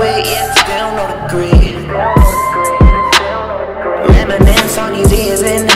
way, yeah, still no degree. Remnants on these years and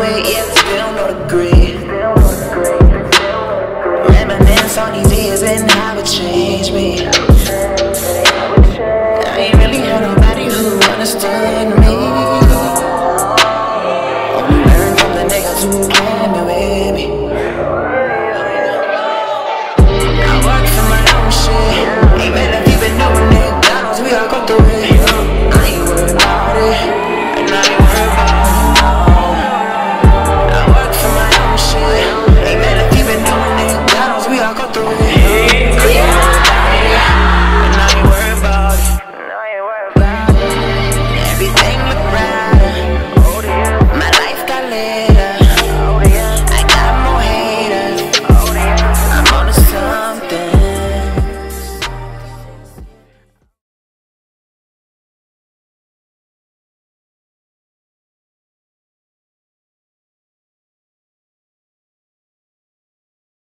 away, yet still no degree. Reminisce on these years and how it changed me. I ain't really had nobody who understood me. through